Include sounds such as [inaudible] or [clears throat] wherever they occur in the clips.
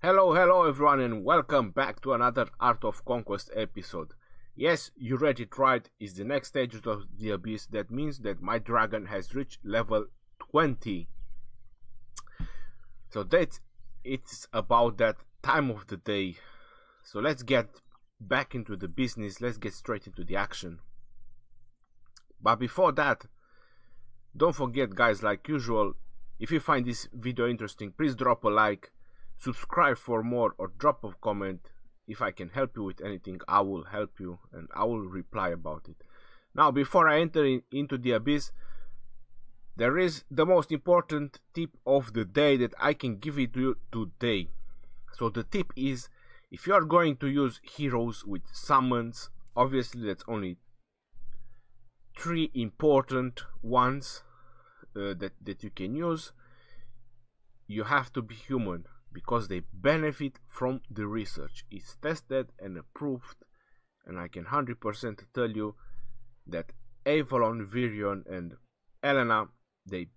Hello, hello everyone and welcome back to another Art of Conquest episode. Yes, you read it right, it's the next stage of the Abyss, that means that my dragon has reached level 20. So that it's about that time of the day. So let's get back into the business, let's get straight into the action. But before that, don't forget guys, like usual, if you find this video interesting, please drop a like, subscribe for more or drop a comment. If I can help you with anything, I will help you and I will reply about it. Now, before I enter in, into the abyss, there is the most important tip of the day that I can give it to you today. So the tip is, if you are going to use heroes with summons, obviously that's only three important ones uh, that, that you can use you have to be human because they benefit from the research. It's tested and approved and I can 100% tell you that Avalon, Virion and Elena they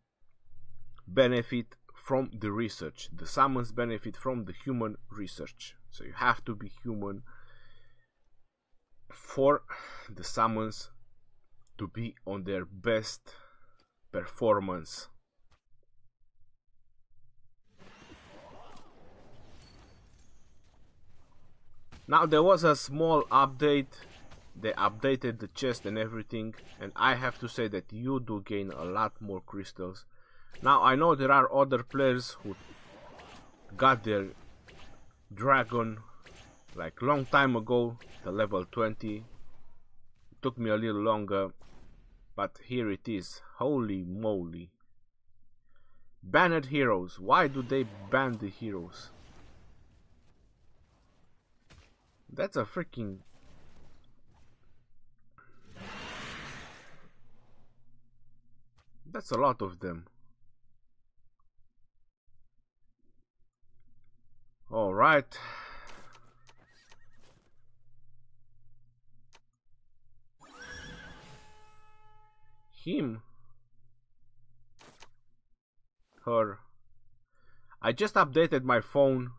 benefit from the research. The summons benefit from the human research. So you have to be human for the summons to be on their best performance. Now there was a small update, they updated the chest and everything and I have to say that you do gain a lot more crystals. Now I know there are other players who got their dragon like long time ago, the level 20. It took me a little longer but here it is. Holy moly. Banned heroes. Why do they ban the heroes? That's a freaking... That's a lot of them. Alright. him her I just updated my phone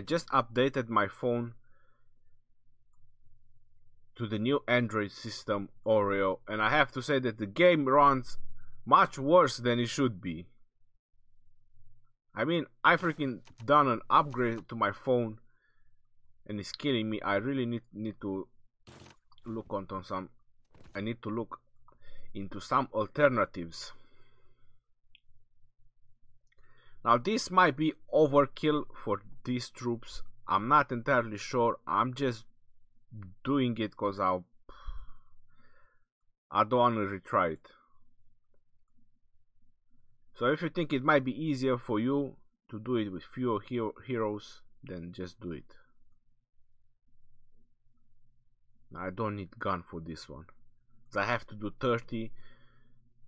I just updated my phone to the new Android system Oreo and I have to say that the game runs much worse than it should be. I mean, I freaking done an upgrade to my phone and it's killing me i really need need to look onto some i need to look into some alternatives now this might be overkill for these troops i'm not entirely sure i'm just doing it because i'll i don't want to retry it so if you think it might be easier for you to do it with fewer hero heroes then just do it I don't need Gan for this one. I have to do 30.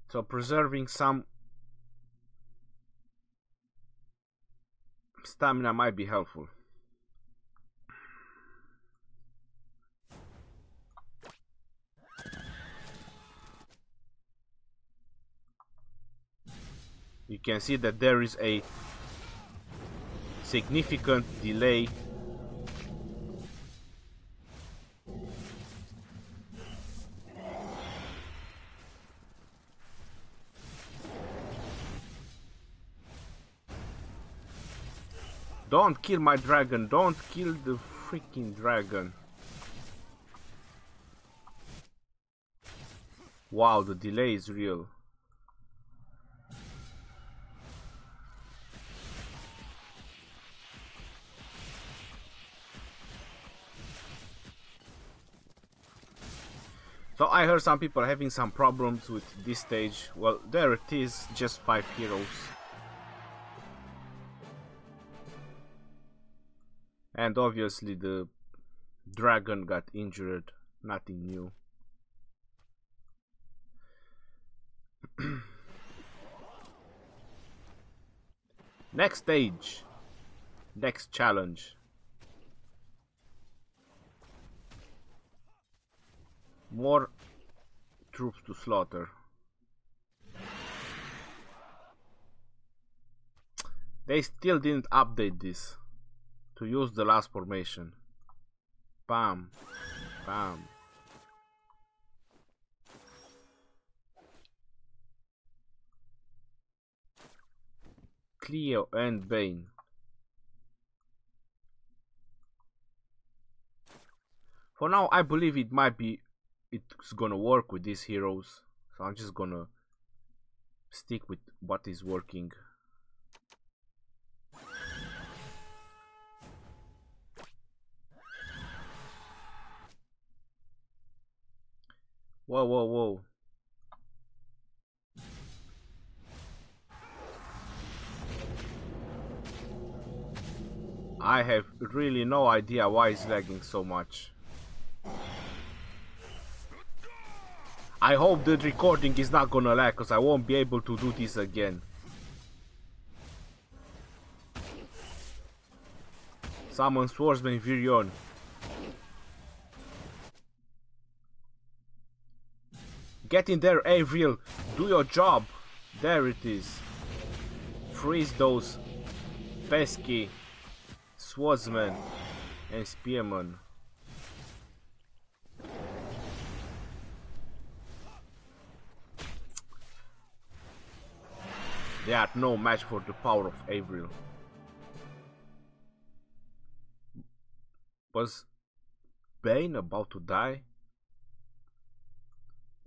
So preserving some stamina might be helpful. You can see that there is a significant delay Don't kill my dragon. Don't kill the freaking dragon. Wow, the delay is real. So I heard some people having some problems with this stage. Well, there it is, just 5 heroes. And obviously the dragon got injured, nothing new. [clears throat] Next stage. Next challenge. More troops to slaughter. They still didn't update this to use the last formation. Bam. Bam. Cleo and Bane. For now, I believe it might be it's gonna work with these heroes. So I'm just gonna stick with what is working. Whoa, whoa, whoa. I have really no idea why it's lagging so much. I hope the recording is not gonna lag because I won't be able to do this again. Summon Swordsman Virion. Get in there, Avril. Do your job. There it is. Freeze those pesky swordsmen and spearmen. They are no match for the power of Avril. Was Bane about to die?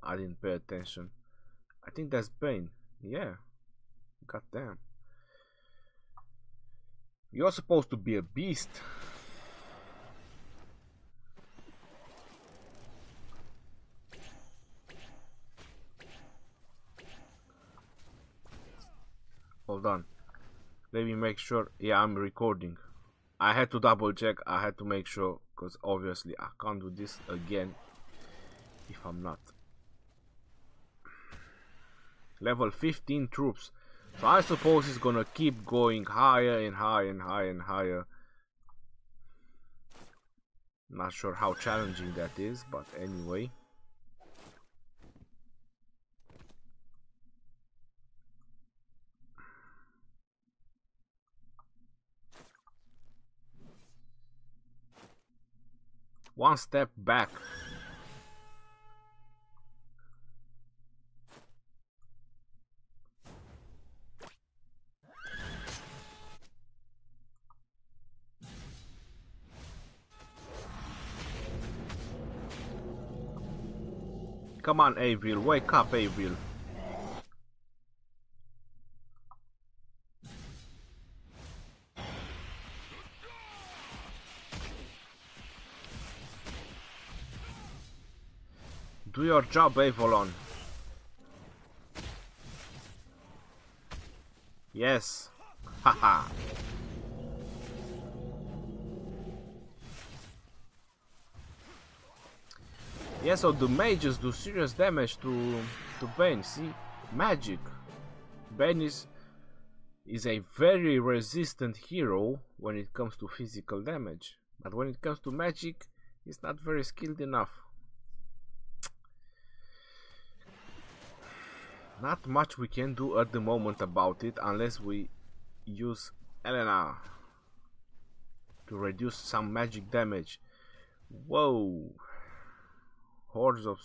I didn't pay attention. I think that's Bane. Yeah. God damn. You're supposed to be a beast. Hold on. Let me make sure. Yeah, I'm recording. I had to double check. I had to make sure because obviously I can't do this again if I'm not. Level 15 troops. So I suppose it's gonna keep going higher and higher and higher and higher. Not sure how challenging that is, but anyway. One step back. Come on, Avril. Wake up, Avril. Do your job, Avalon. Yes. [laughs] Haha. Yeah, so the mages do serious damage to to Bane. See, magic. Bane is is a very resistant hero when it comes to physical damage, but when it comes to magic, he's not very skilled enough. Not much we can do at the moment about it unless we use Elena to reduce some magic damage. Whoa! Hordes of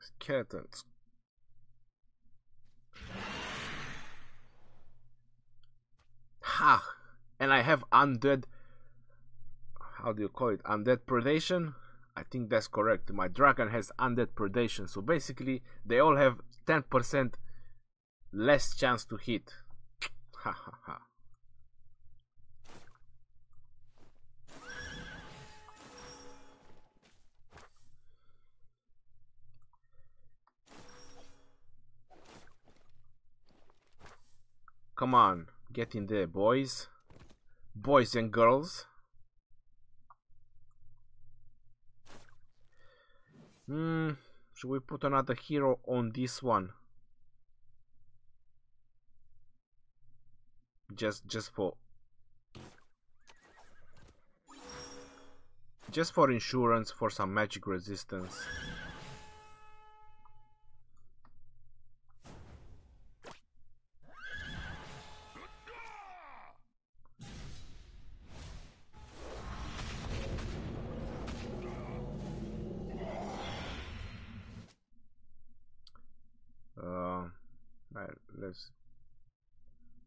skeletons. Ha! And I have undead. How do you call it? Undead predation? I think that's correct. My dragon has undead predation. So basically, they all have 10% less chance to hit. Ha ha ha. Come on, get in there, boys. Boys and girls. Hmm, should we put another hero on this one? Just, just for... Just for insurance, for some magic resistance.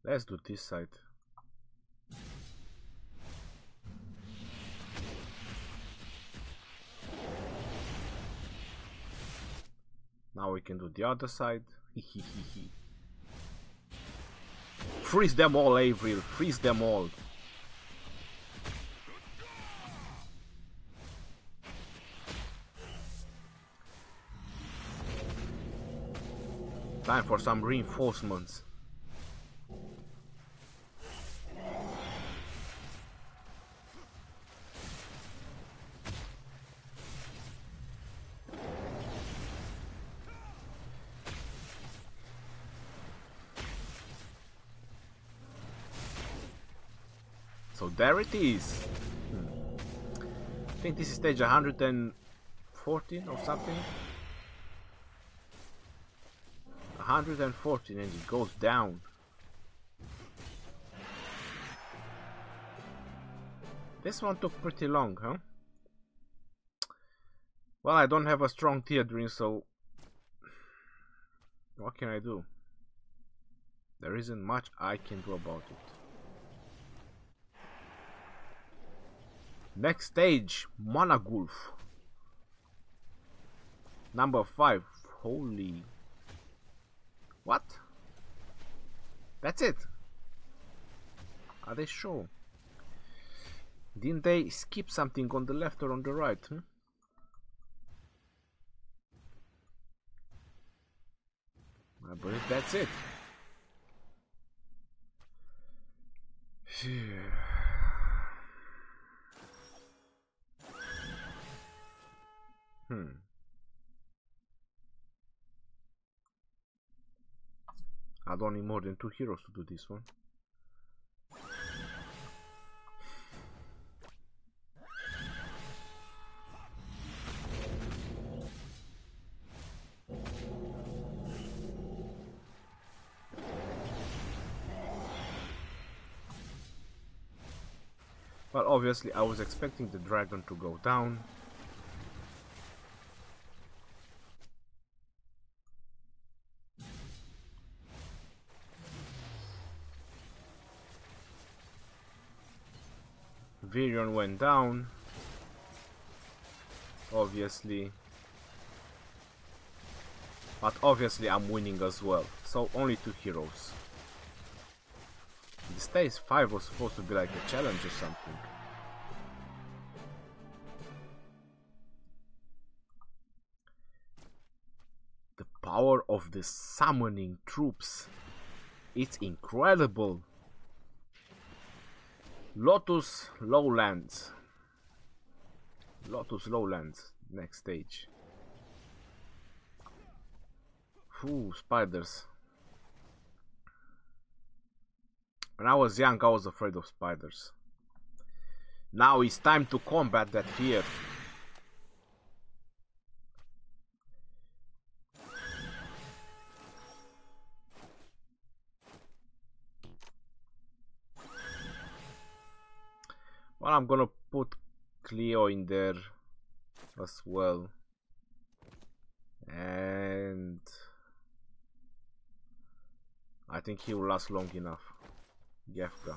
Let's do this side. Now we can do the other side. Freeze them all, Avril. Freeze them all. Time for some reinforcements. So there it is. Hmm. I think this is stage 114 or something. 114 and it goes down. This one took pretty long, huh? Well, I don't have a strong Teodrine, so... What can I do? There isn't much I can do about it. Next stage, Monagulf. Number 5. Holy what? That's it. Are they sure? Didn't they skip something on the left or on the right? Hmm? I believe that's it. [sighs] hmm. I don't need more than two heroes to do this one. Well, obviously I was expecting the dragon to go down, Virion went down. Obviously. But obviously I'm winning as well. So only two heroes. The stage 5 was supposed to be like a challenge or something. The power of the summoning troops. It's incredible. Lotus Lowlands. Lotus Lowlands, next stage. Ooh, spiders. When I was young, I was afraid of spiders. Now it's time to combat that fear. Well, I'm gonna put Cleo in there as well. And I think he will last long enough. Gefka.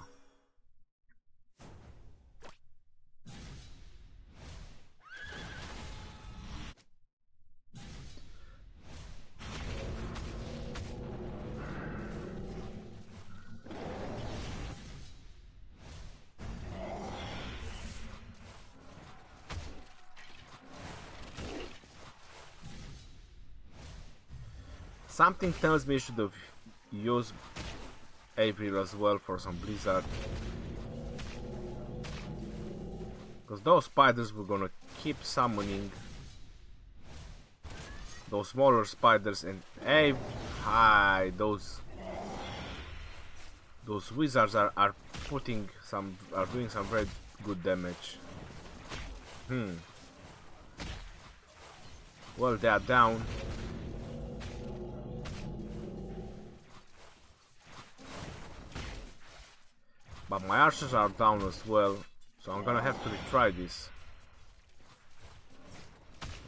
Something tells me I should have used Avril as well for some blizzard. Because those spiders were gonna keep summoning those smaller spiders and hey hi those those wizards are, are putting some are doing some very good damage. Hmm. Well they are down. But my archers are down as well, so I'm gonna have to retry this.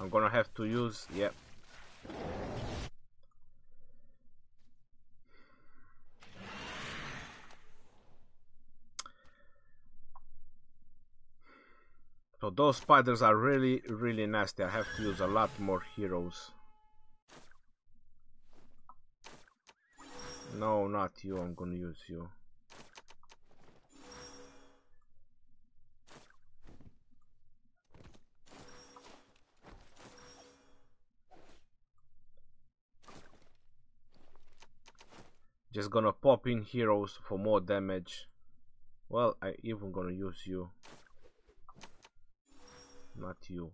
I'm gonna have to use, yeah. So those spiders are really, really nasty. I have to use a lot more heroes. No, not you. I'm gonna use you. Just gonna pop in heroes for more damage. Well, I even gonna use you. Not you.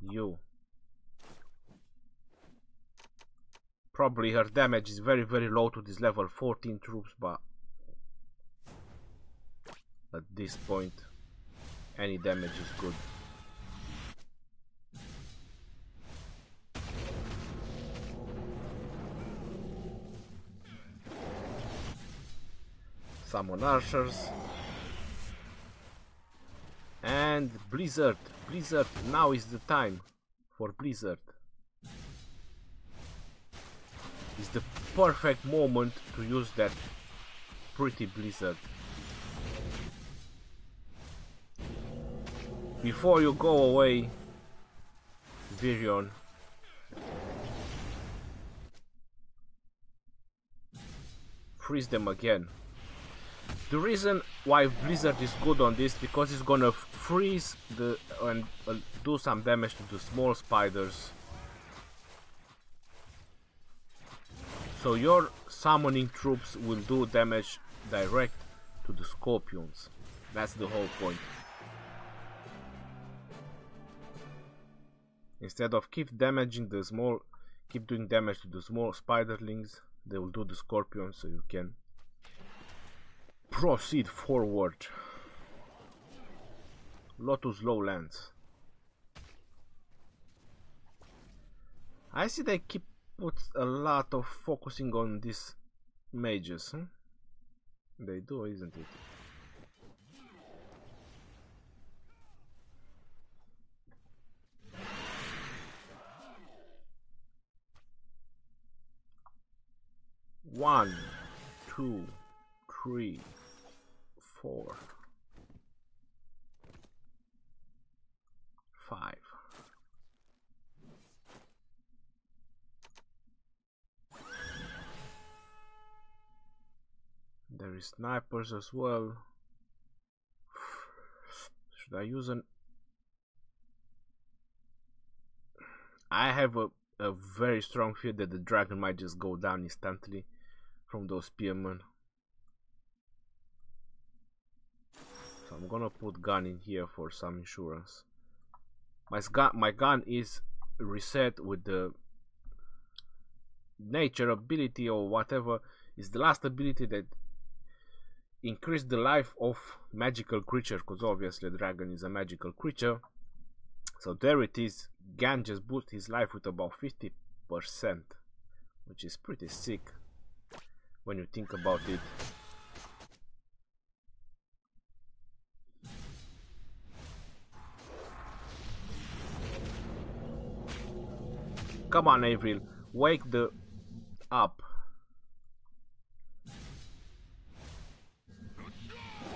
You. Probably her damage is very very low to this level 14 troops, but at this point any damage is good. Summon archers and blizzard. Blizzard now is the time for blizzard. It's the perfect moment to use that pretty blizzard. Before you go away Virion. Freeze them again the reason why Blizzard is good on this because it's gonna freeze the and uh, do some damage to the small spiders. So your summoning troops will do damage direct to the scorpions. That's the whole point. Instead of keep damaging the small, keep doing damage to the small spiderlings, they will do the scorpions so you can proceed forward. Lotus Lowlands. I see they keep put a lot of focusing on these mages? They do, isn't it? One, two, three, four, five. There is snipers as well. Should I use an... I have a, a very strong fear that the dragon might just go down instantly from those spearmen. I'm gonna put Gan in here for some insurance. My Gan, my Gan is reset with the nature ability or whatever is the last ability that increase the life of magical creature because obviously dragon is a magical creature. So there it is. Gan just boost his life with about 50% which is pretty sick when you think about it Come on, Avril. Wake the up.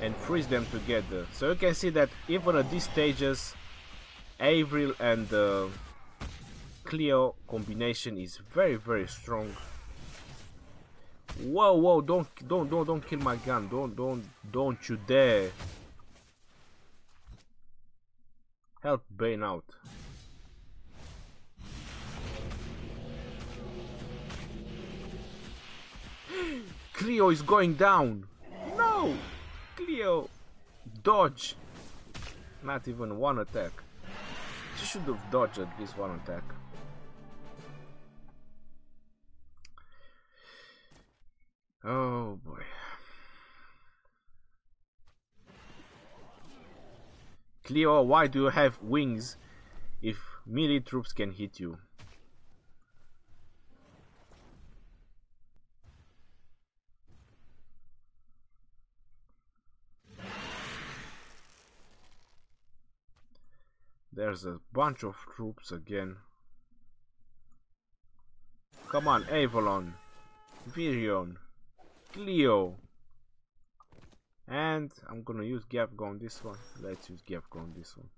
And freeze them together. So you can see that even at these stages, Avril and uh, Cleo combination is very very strong. Whoa, whoa! Don't, don't, don't, don't kill my Gan! Don't, don't, don't you dare! Help Bane out. Cleo is going down. No! Cleo! Dodge! Not even one attack. She should have dodged at least one attack. Oh boy. Cleo, why do you have wings if melee troops can hit you? There's a bunch of troops again. Come on, Avalon, Virion, Cleo. And I'm gonna use Gavga on this one. Let's use Gavga on this one.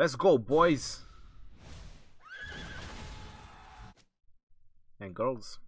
Let's go, boys and girls.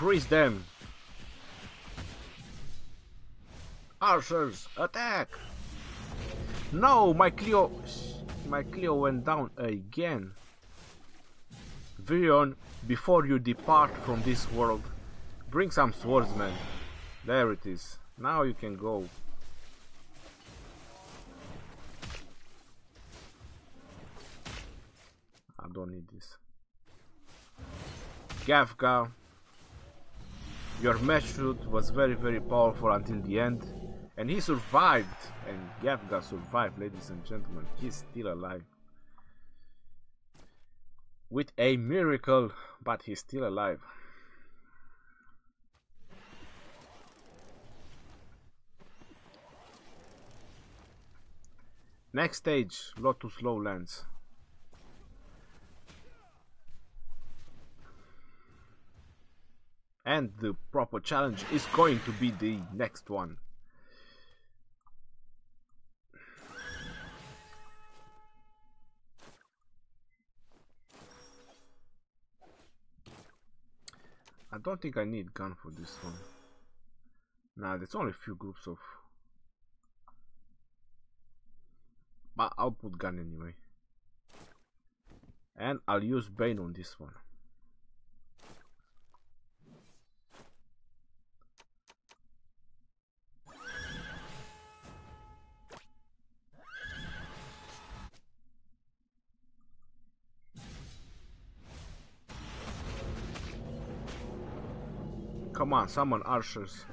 Freeze them! Archers, attack! No, my Cleo... My Cleo went down again. Virion, before you depart from this world, bring some swordsmen. There it is. Now you can go. I don't need this. Gavga, your match Meshut was very very powerful until the end and he survived and Gavga survived ladies and gentlemen. He's still alive. With a miracle but he's still alive. Next stage Lotus Lowlands and the proper challenge is going to be the next one. I don't think I need Gan for this one. Nah, there's only a few groups of... But I'll put Gan anyway. And I'll use Bane on this one. On, summon archers.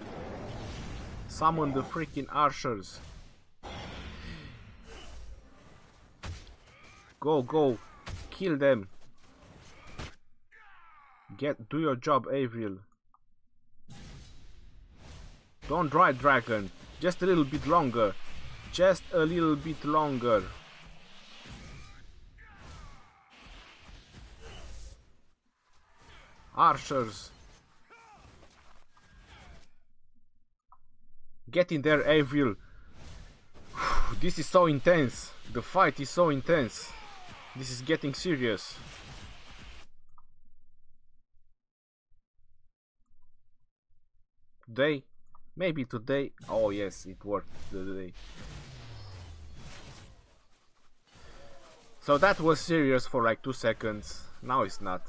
Summon the freaking archers. Go, go. Kill them. Get, do your job, Avril. Don't dry dragon. Just a little bit longer. Just a little bit longer. Archers. Get in there, Avril. [sighs] this is so intense. The fight is so intense. This is getting serious. Today? Maybe today? Oh yes, it worked today. So that was serious for like two seconds. Now it's not.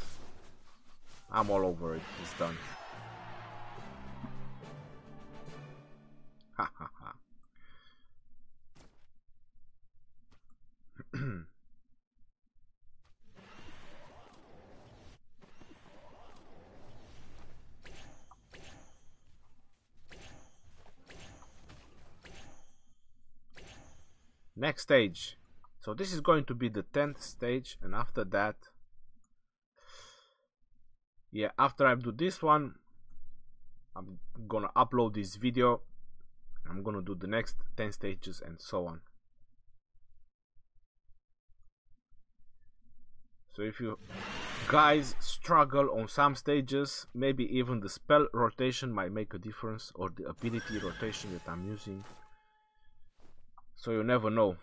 I'm all over it. It's done. [coughs] Next stage. So this is going to be the 10th stage and after that yeah after I do this one I'm gonna upload this video I'm gonna do the next 10 stages and so on. So if you guys struggle on some stages maybe even the spell rotation might make a difference or the ability rotation that I'm using. So you never know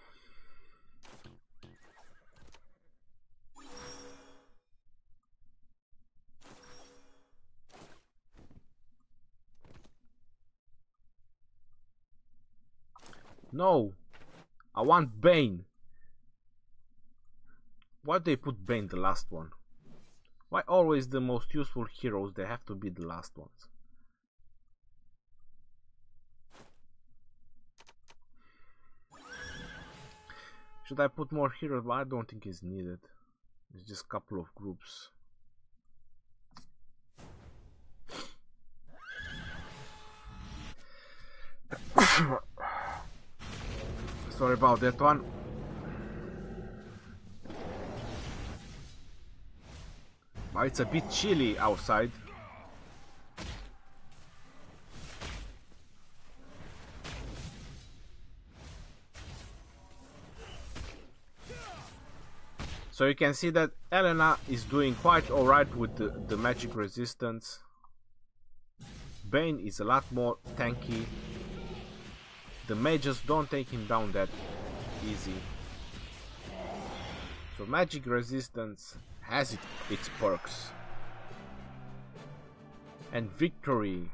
No. I want Bane. Why they put Bane the last one? Why always the most useful heroes they have to be the last ones? Should I put more heroes? I don't think it's needed. It's just a couple of groups. Sorry about that one. But it's a bit chilly outside. So you can see that Elena is doing quite alright with the, the magic resistance. Bane is a lot more tanky. The mages don't take him down that easy. So magic resistance has it, its perks. And victory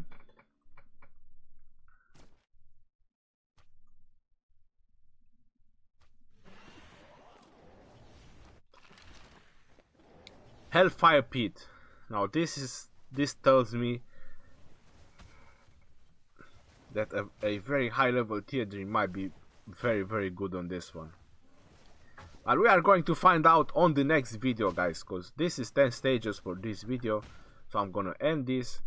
Hellfire Pit. Now this is this tells me that a, a very high level Teardream might be very very good on this one. But we are going to find out on the next video guys because this is 10 stages for this video. So I'm gonna end this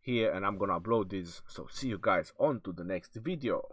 here and I'm gonna upload this. So see you guys on to the next video.